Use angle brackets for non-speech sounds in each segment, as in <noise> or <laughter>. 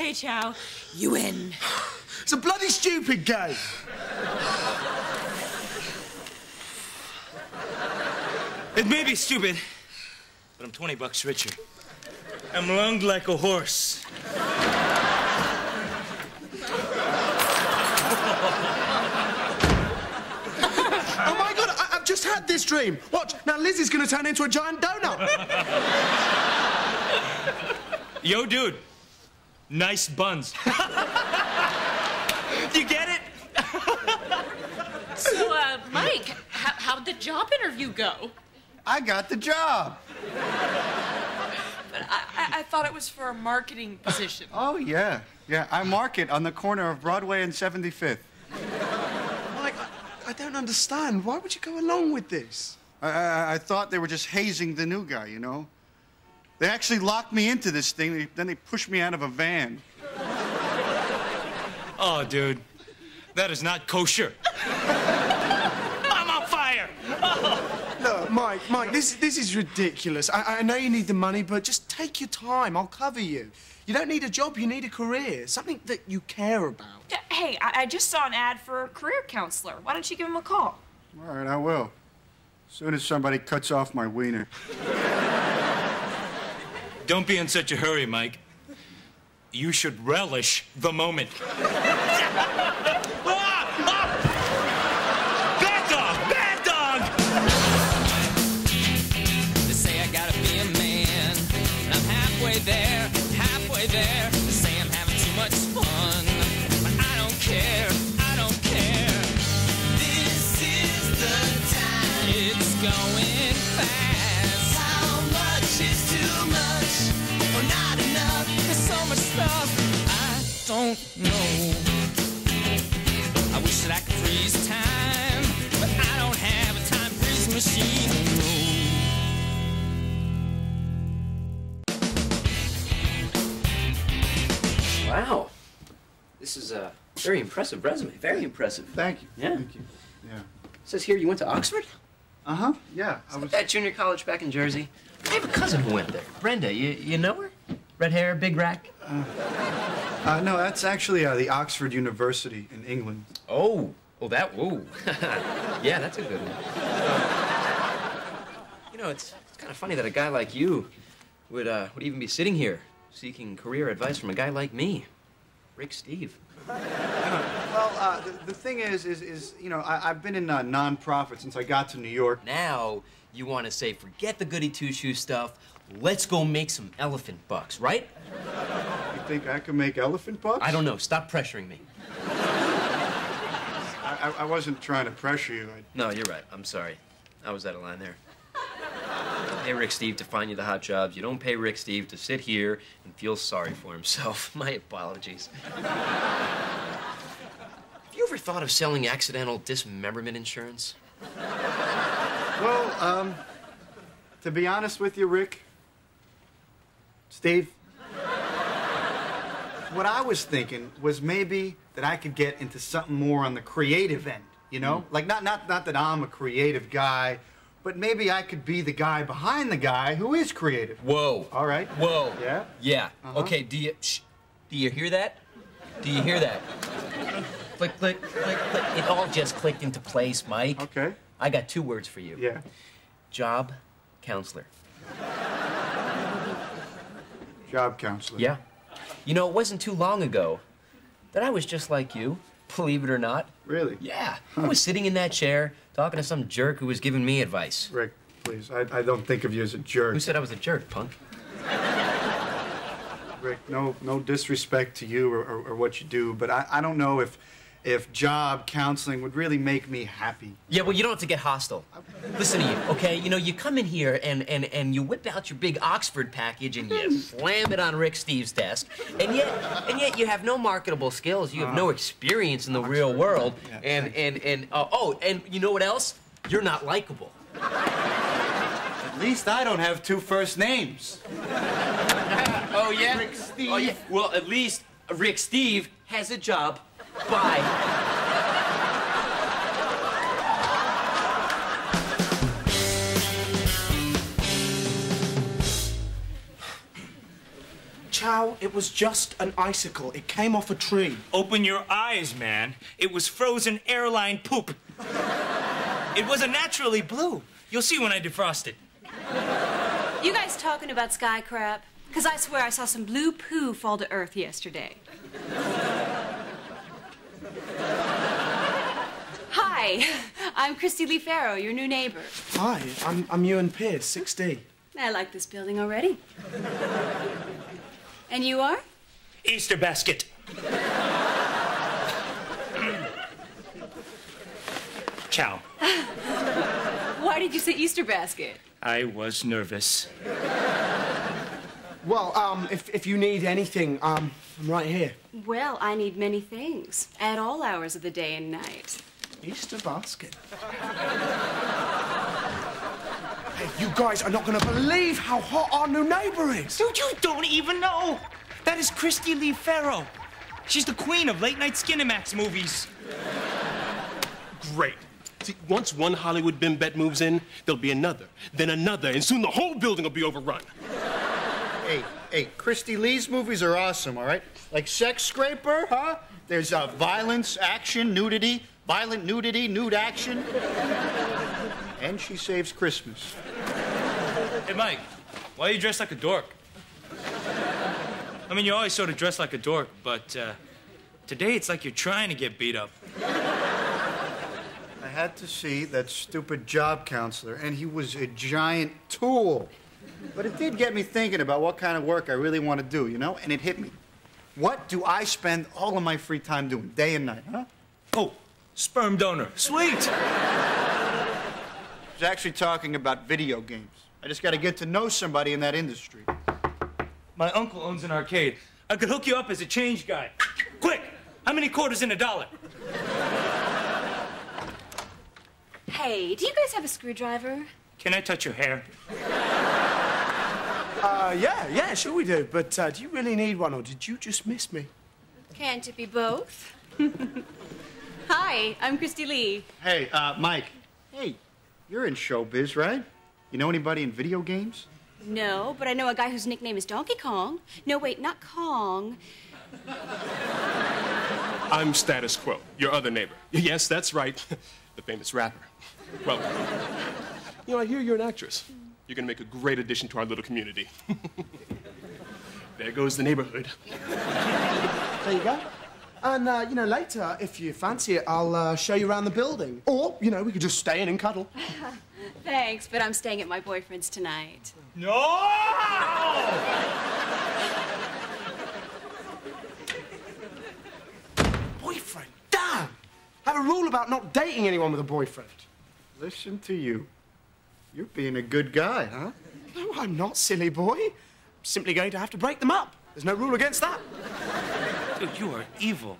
Okay, Chau. You win. <sighs> It's a bloody stupid game. It may be stupid, but I'm 20 bucks richer. I'm lunged like a horse. Oh my god, I- I've just had this dream. Watch, now Lizzie's gonna turn into a giant donut. Yo, dude. Nice buns. <laughs> you get it? So, uh, Mike, how, how'd the job interview go? I got the job. But I, I, I thought it was for a marketing position. <laughs> Oh, yeah. Yeah, I market on the corner of Broadway and 75th. Mike, I, I don't understand. Why would you go along with this? I, I, I thought they were just hazing the new guy, you know? They actually locked me into this thing, they, then they pushed me out of a van. <laughs> Oh, dude. That is not kosher. <laughs> I'm on fire. <laughs> Look, Mike, Mike, this, this is ridiculous. I, I know you need the money, but just take your time. I'll cover you. You don't need a job, you need a career. Something that you care about. Hey, I, I just saw an ad for a career counselor. Why don't you give him a call? All right, I will. As soon as somebody cuts off my wiener. Don't be in such a hurry, Mike. You should relish the moment. Ah! Ah! Don't know. I wish that I could freeze time, but I don't have a time freeze machine. No. Wow. This is a very impressive resume. Very impressive. Thank you. Yeah. Thank you. Yeah. It says here you went to Oxford? Uh huh. Yeah. I was. At junior college back in Jersey. I have a cousin who went there. Brenda, you, you know her? Red hair, big rack? Uh, no, that's actually uh, the Oxford University in England. Oh, oh, that, whoa. <laughs> yeah, that's a good one. you know, it's, it's kind of funny that a guy like you would, uh, would even be sitting here seeking career advice from a guy like me, Rick Steve. Well, uh, the, the thing is, is, is you know, I, I've been in uh, nonprofit since I got to New York. Now, you want to say, forget the goody two-shoe stuff, let's go make some elephant bucks, right? You think I can make elephant bucks? I don't know, stop pressuring me. I, I, I wasn't trying to pressure you. I, No, you're right. I'm sorry. I was out of line there. Pay Rick Steve to find you the hot jobs. You don't pay Rick Steve to sit here and feel sorry for himself. <laughs> My apologies. Have you ever thought of selling accidental dismemberment insurance? well, um, to be honest with you, Rick, Steve, what I was thinking was maybe that I could get into something more on the creative end. You know, like not not not that I'm a creative guy, but maybe I could be the guy behind the guy who is creative. Whoa. All right. Whoa. Yeah? Yeah. Uh-huh. Okay, do you shh, do you hear that? Do you hear that? click, click, click, click. It all just clicked into place, Mike. Okay. I got two words for you. Yeah. Job counselor. Job counselor. Yeah. You know, it wasn't too long ago that I was just like you, believe it or not. Really? Yeah. I was sitting in that chair talking to some jerk who was giving me advice. Rick, please. I, I don't think of you as a jerk. Who said I was a jerk, punk? Rick, no, no disrespect to you or, or, or what you do, but I, I don't know if, if job counseling would really make me happy. Yeah, well, you don't have to get hostile. Listen to you, okay? You know, you come in here and, and, and you whip out your big Oxford package and you <laughs> slam it on Rick Steve's desk, and yet and yet you have no marketable skills. You have no experience in the real world, Yeah, and and and uh, oh, and you know what else? You're not likable. At least I don't have two first names. <laughs> Oh yeah. Rick Steve. Oh yeah. Well, at least Rick Steve has a job. Bye. Chau, it was just an icicle. It came off a tree. Open your eyes, man. It was frozen airline poop. it wasn't naturally blue. You'll see when I defrost it. You guys talking about sky crap? Because I swear I saw some blue poo fall to earth yesterday. Hi, <laughs> I'm Christy Lee Farrow, your new neighbor. Hi, I'm, I'm Euan Pierce, 6D. I like this building already. And you are? Easter basket. <laughs> Ciao. Why did you say Easter basket? I was nervous. Well, um, if, if you need anything, um, I'm right here. Well, I need many things at all hours of the day and night. Easter basket. <laughs> hey, you guys are not going to believe how hot our new neighbor is. Dude, you don't even know. That is Christy Lee Farrow. She's the queen of late night Skinemax movies. Great. See, once one Hollywood bimbet moves in, there'll be another, then another, and soon the whole building will be overrun. Hey, hey, Christy Lee's movies are awesome, all right? Like Sex Scraper, huh? There's uh, violence, action, nudity, violent nudity, nude action. and she saves Christmas. Hey, Mike, why are you dressed like a dork? I mean, you always sort of dress like a dork, but uh, today it's like you're trying to get beat up. I had to see that stupid job counselor, and he was a giant tool. But it did get me thinking about what kind of work I really want to do, you know? And it hit me. What do I spend all of my free time doing, day and night, huh? Oh, sperm donor. Sweet. I was actually talking about video games. I just got to get to know somebody in that industry. My uncle owns an arcade. I could hook you up as a change guy. Quick! How many quarters in a dollar? Hey, do you guys have a screwdriver? Can I touch your hair? Uh, yeah, yeah, sure we do. But uh, do you really need one, or did you just miss me? Can't it be both? <laughs> Hi, I'm Christy Lee. Hey, uh, Mike. Hey, you're in showbiz, right? You know anybody in video games? No, but I know a guy whose nickname is Donkey Kong. No, wait, not Kong. I'm Status Quo, your other neighbor. <laughs> Yes, that's right, <laughs> the famous rapper. Well, you know, I hear you're an actress. You're gonna make a great addition to our little community. <laughs> there goes the neighborhood. There you go. And, uh, you know, later, if you fancy it, I'll uh, show you around the building. Or, you know, we could just stay in and cuddle. <laughs> Thanks, but I'm staying at my boyfriend's tonight. No! Boyfriend? Damn! I have a rule about not dating anyone with a boyfriend. Listen to you. You're being a good guy, huh? No, I'm not, silly boy. I'm simply going to have to break them up. There's no rule against that. Dude, you are evil.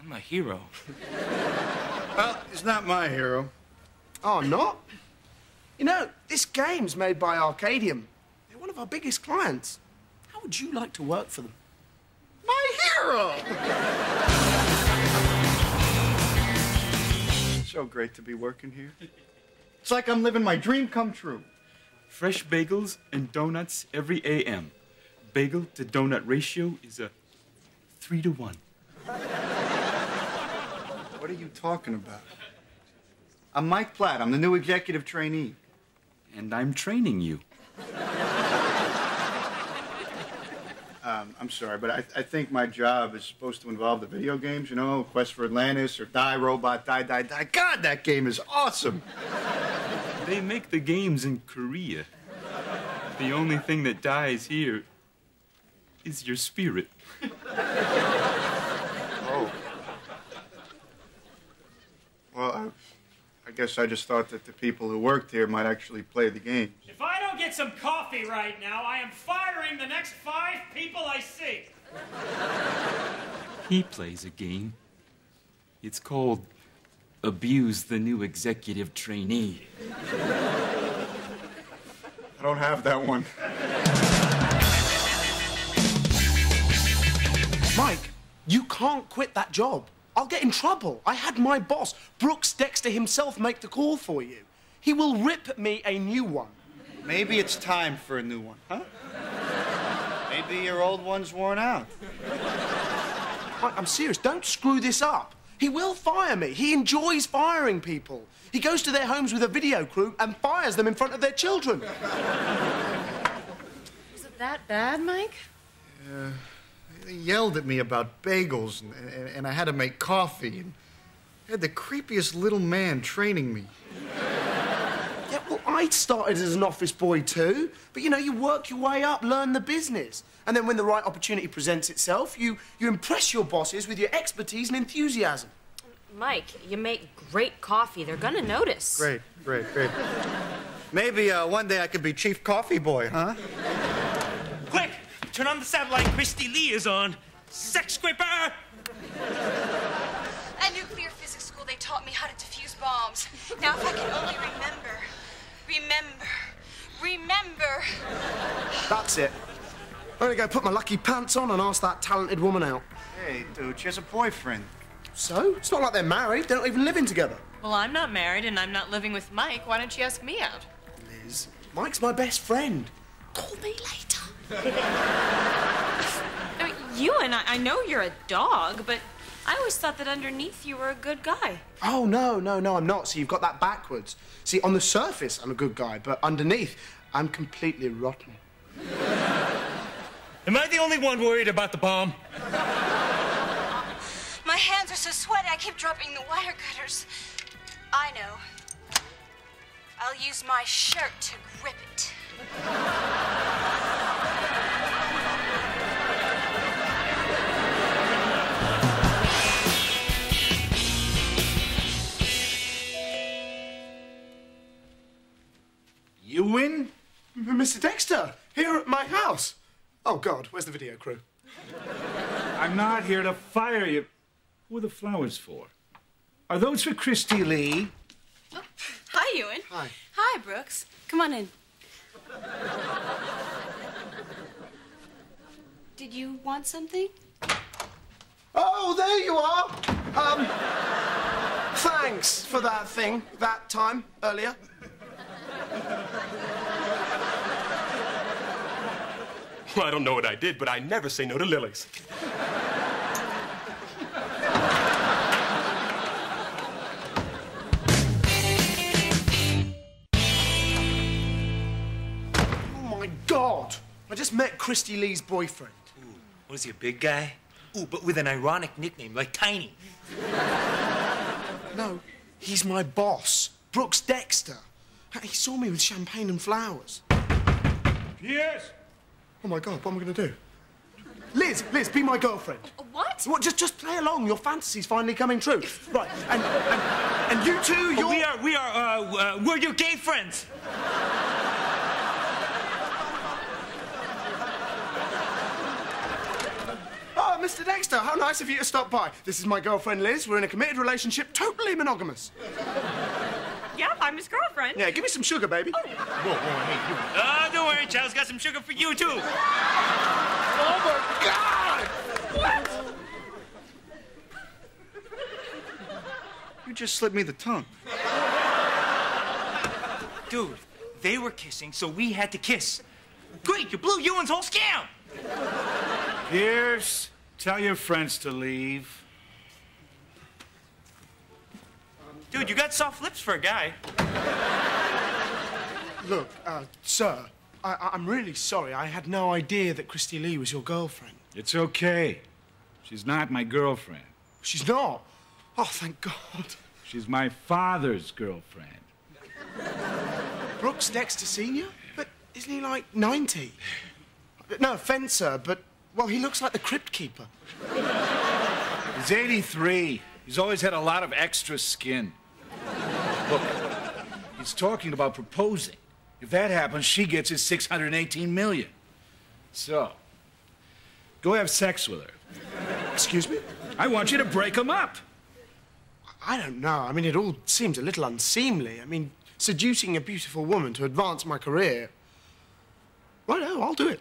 I'm my hero. <laughs> Well, he's not my hero. Oh, not? You know, this game's made by Arcadium. They're one of our biggest clients. How would you like to work for them? My hero! so great to be working here. It's like I'm living my dream come true. Fresh bagels and donuts every AM. Bagel to donut ratio is a three to one. What are you talking about? I'm Mike Platt. I'm the new executive trainee. And I'm training you. Um, I'm sorry, but I, I think my job is supposed to involve the video games, you know, Quest for Atlantis or Die Robot, Die, Die, Die. God, that game is awesome. They make the games in Korea. The only thing that dies here is your spirit. <laughs> Oh. Well, I, I guess I just thought that the people who worked here might actually play the game. If I don't get some coffee right now, I am firing the next five people I see. He plays a game. It's called Abuse the New Executive Trainee. I don't have that one. Mike, you can't quit that job. I'll get in trouble. I had my boss, Brooks Dexter himself, make the call for you. He will rip me a new one. Maybe it's time for a new one, huh? Maybe your old one's worn out. Mike, I'm serious. Don't screw this up. He will fire me. He enjoys firing people. He goes to their homes with a video crew and fires them in front of their children. Is it that bad, Mike? They yelled at me about bagels, and, and, and I had to make coffee, and I had the creepiest little man training me. Yeah, well, I started as an office boy too. But you know, you work your way up, learn the business. And then when the right opportunity presents itself, you, you impress your bosses with your expertise and enthusiasm. Mike, you make great coffee. They're gonna notice. Great, great, great. Maybe uh, one day I could be chief coffee boy, huh? Quick! Turn on the satellite. Christy Lee is on. Sex gripper! At nuclear physics school, they taught me how to defuse bombs. Now, if I can only remember, remember, remember. That's it. I'm gonna go put my lucky pants on and ask that talented woman out. Hey, dude, she has a boyfriend. So? It's not like they're married. They're not even living together. Well, I'm not married and I'm not living with Mike. Why don't you ask me out? Liz, Mike's my best friend. Call me later. I mean, you and I, I know you're a dog, but I always thought that underneath you were a good guy. Oh, no, no, no, I'm not. See, you've got that backwards. See, on the surface, I'm a good guy, but underneath, I'm completely rotten. Am I the only one worried about the bomb? My hands are so sweaty, I keep dropping the wire cutters. I know. I'll use my shirt to grip it. Mr. Dexter, here at my house. Oh, God, where's the video crew? I'm not here to fire you. Who are the flowers for? Are those for Christy Lee? Hi, Euan. Hi. Hi, Brooks. Come on in. Did you want something? Oh, there you are. Um, thanks for that thing that time earlier. Well, I don't know what I did, but I never say no to lilies. Oh, my God. I just met Christy Lee's boyfriend. Was he a big guy? Ooh, but with an ironic nickname like Tiny. No, he's my boss, Brooks Dexter. He saw me with champagne and flowers. Yes. Oh, my God, what am I going to do? Liz, Liz, be my girlfriend. What? What? Just, just play along. Your fantasy's finally coming true. Right, and, and, and you two, you're... We are, we are, uh, uh, we're your gay friends. Oh, Mr. Dexter, how nice of you to stop by. This is my girlfriend, Liz. We're in a committed relationship, totally monogamous. Yep, I'm his girlfriend. Yeah, give me some sugar, baby. Whoa, whoa, hey, you. Uh, don't worry, Charles got some sugar for you, too. Oh, my God! What? You just slipped me the tongue. Dude, they were kissing, so we had to kiss. Great, you blew Euan's whole scam. Pierce, tell your friends to leave. Dude, you got soft lips for a guy. Look, uh, sir, I- I'm really sorry. I had no idea that Christy Lee was your girlfriend. It's okay. She's not my girlfriend. She's not. Oh, thank God. She's my father's girlfriend. Brooks Dexter Sr.? But isn't he like 90? No offense, sir, but, well, he looks like the Crypt Keeper. He's 83. He's always had a lot of extra skin. Look, he's talking about proposing. If that happens, she gets his 618 million. So, go have sex with her. Excuse me? I want you to break them up. I don't know. I mean, it all seems a little unseemly. I mean, seducing a beautiful woman to advance my career. Righto, oh, I'll do it.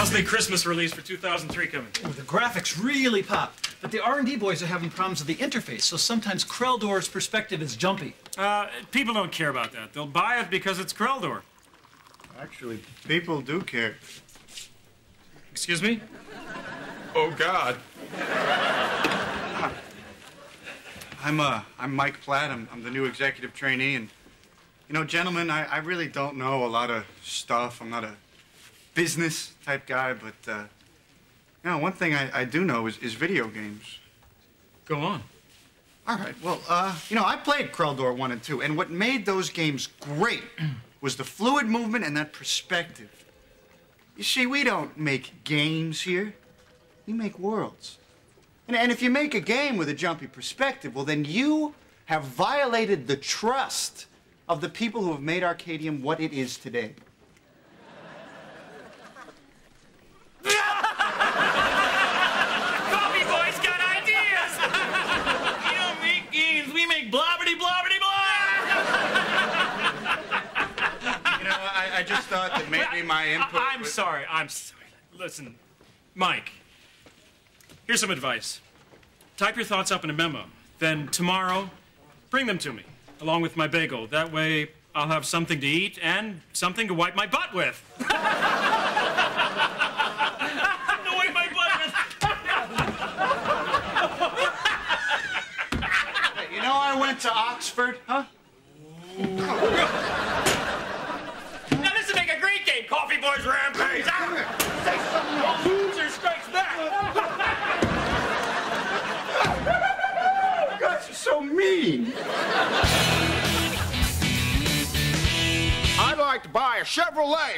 How's the Christmas release for 2003 coming? Oh, the graphics really pop, but the R&D boys are having problems with the interface, so sometimes Kreldor's perspective is jumpy. Uh, people don't care about that. They'll buy it because it's Kreldor. Actually, people do care. Excuse me? Oh, God. I'm uh, I'm Mike Platt. I'm, I'm the new executive trainee, and you know, gentlemen, I, I really don't know a lot of stuff. I'm not a business type guy, but uh, you know, one thing I, I do know is, is video games. Go on. All right. Well, uh, you know, I played Kreldor 1 and 2, and what made those games great <clears throat> was the fluid movement and that perspective. You see, we don't make games here. We make worlds. And, and if you make a game with a jumpy perspective, well, then you have violated the trust of the people who have made Arcadium what it is today. Coffee boys got ideas! we don't make games, we make blobberty blobberty blah! You know, I, I just maybe my input. I, am sorry. I'm sorry. Listen, Mike. Here's some advice. Type your thoughts up in a memo. Then tomorrow, bring them to me, along with my bagel. That way, I'll have something to eat and something to wipe my butt with. <laughs>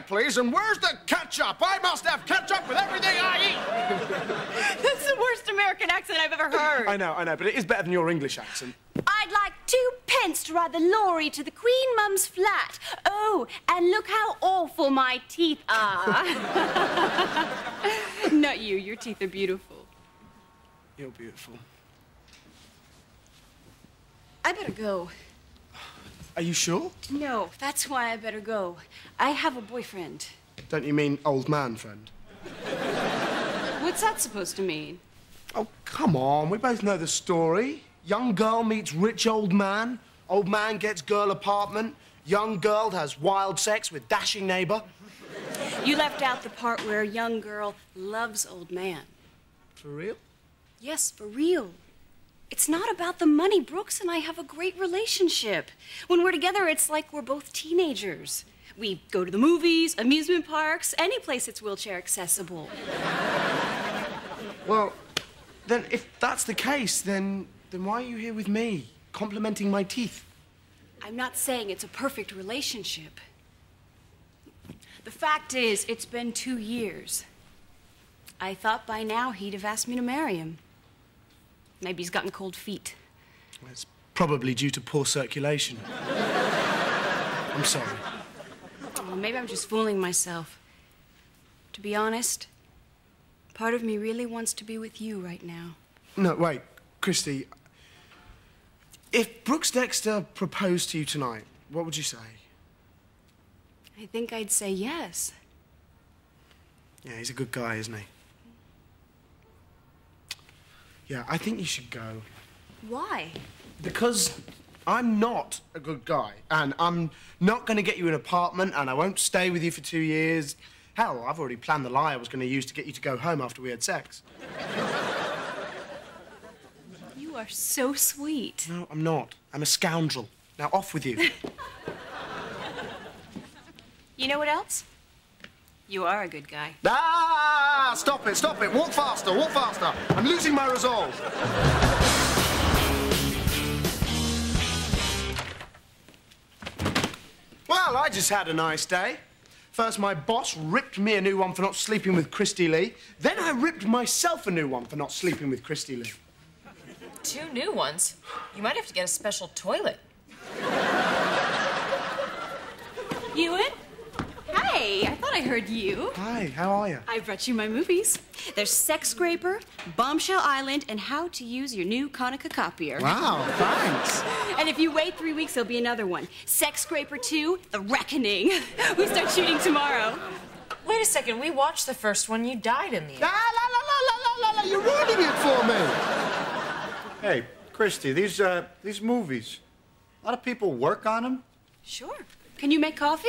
please. And where's the ketchup? I must have ketchup with everything I eat. <laughs> That's the worst American accent I've ever heard. I know, I know, but it is better than your English accent. I'd like two pence to ride the lorry to the Queen Mum's flat. Oh, and look how awful my teeth are. <laughs> Not you. Your teeth are beautiful. You're beautiful. I better go. Are you sure? No, that's why I better go. I have a boyfriend. Don't you mean old man friend? What's that supposed to mean? Oh, come on. We both know the story. Young girl meets rich old man. Old man gets girl apartment. Young girl has wild sex with dashing neighbor. You left out the part where young girl loves old man. For real? Yes, for real. It's not about the money. Brooks and I have a great relationship. When we're together, it's like we're both teenagers. We go to the movies, amusement parks, any place that's wheelchair accessible. Well, then if that's the case, then then why are you here with me, complimenting my teeth? I'm not saying it's a perfect relationship. The fact is, it's been two years. I thought by now he'd have asked me to marry him. Maybe he's gotten cold feet. It's probably due to poor circulation. <laughs> I'm sorry. Well, maybe I'm just fooling myself. To be honest, part of me really wants to be with you right now. No, wait, Christy. If Brooks Dexter proposed to you tonight, what would you say? I think I'd say yes. Yeah, he's a good guy, isn't he? Yeah, I think you should go. Why? Because I'm not a good guy, and I'm not going to get you an apartment, and I won't stay with you for two years. Hell, I've already planned the lie I was going to use to get you to go home after we had sex. You are so sweet. No, I'm not. I'm a scoundrel. Now, off with you. You know what else? You are a good guy. ah! Stop it, stop it. Walk faster, walk faster. I'm losing my resolve. Well, I just had a nice day. First, my boss ripped me a new one for not sleeping with Christy Lee. Then I ripped myself a new one for not sleeping with Christy Lee. Two new ones. You might have to get a special toilet. Euan? Hey, I thought I heard you. Hi, how are you? I brought you my movies. There's Sex Scraper, Bombshell Island, and How to Use Your New Konica Copier. Wow, thanks. And if you wait three weeks, there'll be another one. Sex Scraper 2, The Reckoning. <laughs> we start shooting tomorrow. Wait a second. We watched the first one. You died in the end. La, la, la, la, la, la, la, you're ruining it for me. Hey, Christy, these uh, these movies, a lot of people work on them. Sure. Can you make coffee?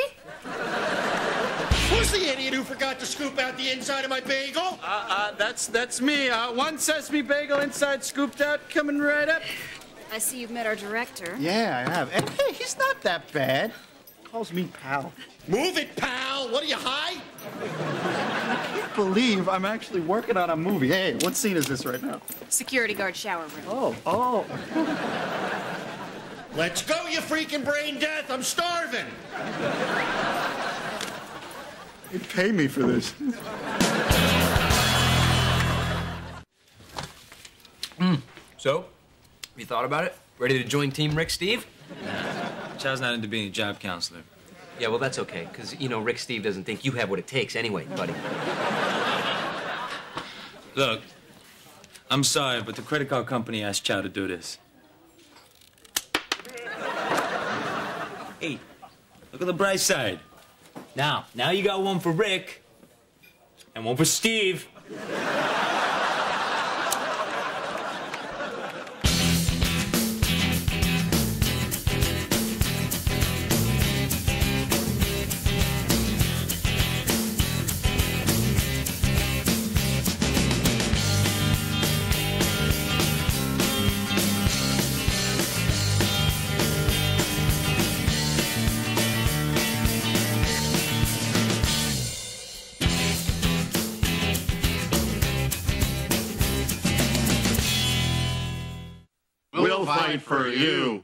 Who's the idiot who forgot to scoop out the inside of my bagel? Uh, uh, that's that's me. Uh, one sesame bagel inside scooped out, coming right up. I see you've met our director. Yeah, I have. And hey, he's not that bad. Calls me pal. Move it, pal. What are you high? I can't believe I'm actually working on a movie. Hey, what scene is this right now? Security guard shower room. Oh, oh. Let's go, you freaking brain death. I'm starving. You pay me for this. Mm. So, you thought about it? Ready to join Team Rick Steve? Chau's not into being a job counselor. Yeah, well, that's okay, because, you know, Rick Steve doesn't think you have what it takes anyway, buddy. Look, I'm sorry, but the credit card company asked Chow to do this. Hey, look at the bright side. Now, now you got one for Rick and one for Steve. For you.